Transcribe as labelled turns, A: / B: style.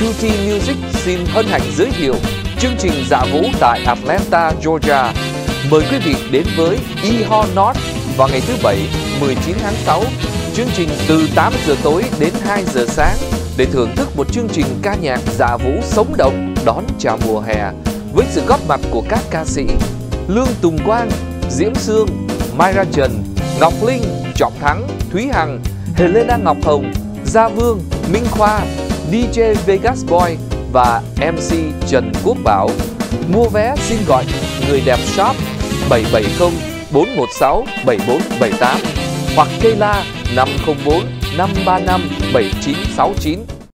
A: Tutti Music xin hân hạnh giới thiệu chương trình dạ vũ tại Atlanta, Georgia. Mời quý vị đến với Eho North vào ngày thứ Bảy 19 tháng 6, chương trình từ 8 giờ tối đến 2 giờ sáng để thưởng thức một chương trình ca nhạc dạ vũ sống động đón chào mùa hè với sự góp mặt của các ca sĩ Lương Tùng Quang, Diễm Sương, Mai Ra Trần, Ngọc Linh, Trọng Thắng, Thúy Hằng, Helena Ngọc Hồng, Gia Vương, Minh Khoa, DJ Vegas Boy và MC Trần Quốc Bảo. Mua vé, xin gọi Người đẹp shop 770 416 7478 hoặc cây la 504 535 7969